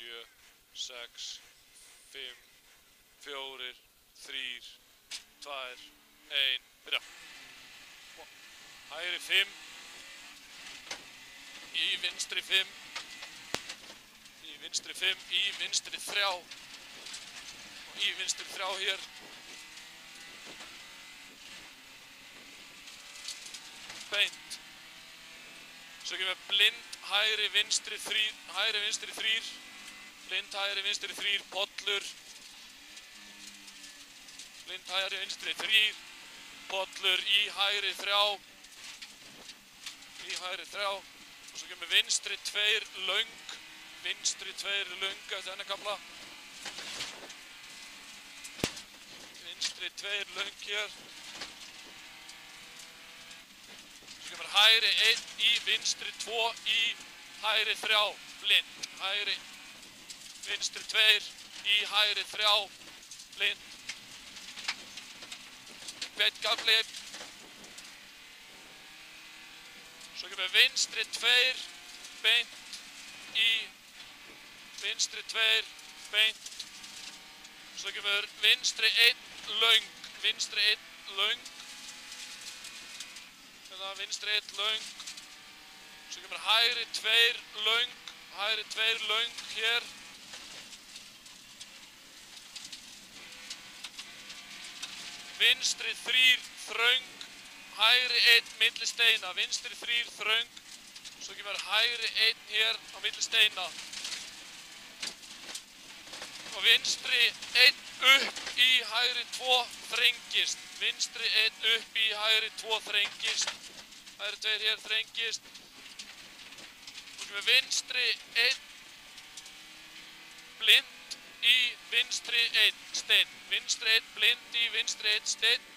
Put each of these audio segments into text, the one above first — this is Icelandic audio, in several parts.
sjö, sex, fimm, fjórir, þrýr, tvær, ein, byrja. Hægri fimm, í vinstri fimm, í vinstri fimm, í vinstri þrjá, í vinstri þrjá hér. Beint. Svo kemur blind, hægri, vinstri, þrýr, hægri, vinstri, þrýr, blind, hægri, vinstri, þrýr, pollur, blind, hægri, vinstri, þrýr, pollur, í hægri, þrjá, í hægri, þrjá, og svo kemur vinstri, tveir, löng, vinstri, tveir, löng, eftir hennar kapla, vinstri, tveir, löng hér, Svo kemur hægri einn í vinstri tvo í hægri þrjá blind. Hægri vinstri tveir í hægri þrjá. Blind beitt gafli svo kemur vinstri tveir beint í vinstri tveir beint. Svo kemur vinstri einn löng. Vinstri einn löng. Hérna vinstri einn löng. Svo kemur hægri tveir löng. Hægri tveir löng hér vinstri þrýr þröng hægri einn milli steina. Vinstri þrýr þröng svo kemur hægri einn hér á milli steina. Og vinstri einn upp í hægri tvo þrengist. Vinstri einn upp í hægri tvo þrengist. Hægri tveir hér þrengist. Svo kemur vinstri einn blind í vinstri einn stein vinstri einn blind í vinstri einn stein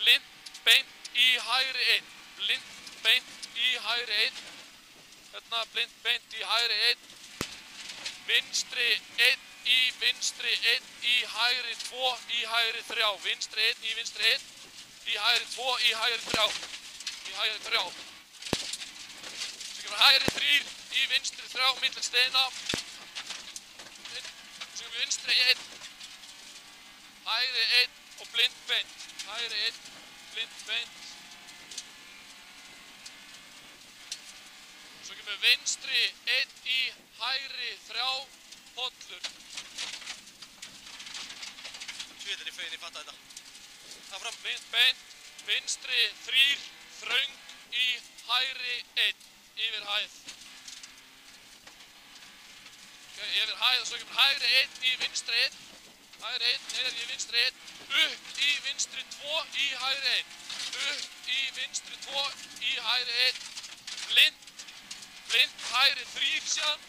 blind beint í hægri einn. Blind beint í hægri einn. Hérna blind beint í hægri einn. Vinstri einn í vinstri einn í hægri tvo í hægri þrjá. Vinstri einn í vinstri einn í hægri tvo í hægri þrjá. Í hægri þrjá. Svo kemur hægri þrýr í vinstri þrjá millir steina vinstri einn hægri einn og blind beint. Hægri einn blind beint. Svo kemur vinstri einn í hægri þrjá pollur. Svíðir í fegin, ég fatta þetta. áfram. Beint, beint vinstri þrýr þröng í hægri einn. Yfir hæð yfir hæð og svo kemur hægri einn í vinstri einn. Hægri einn er í vinstri einn. Upp í vinstri tvo í hægri einn. Upp í vinstri tvo í hægri einn. Blind blind hægri þrýr síðan.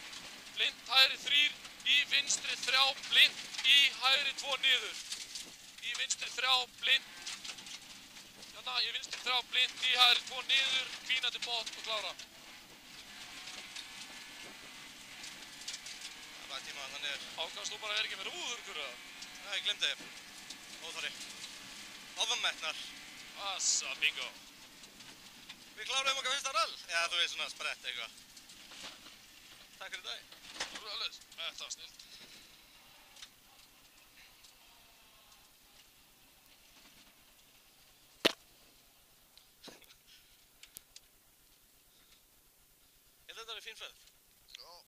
Blind hægri þrýr í vinstri þrjá blind í hægri tvo niður. Í vinstri þrjá blind. Þannig að í vinstri þrjá blind í hægri tvo niður, kvínandi bótt og klára. Er. Ákast þú bara vera ekki með rúður, eða? Nei, ég glemdi þið. Óþári. Ofammetnar. Assa, bingo. Við kláruðum okkar fyrsta rall. Já, þú veist svona sprett eitthvað. Takk fyrir dag. Þú eru alveg, þetta var snilt. Ég held að þetta er fín ferð.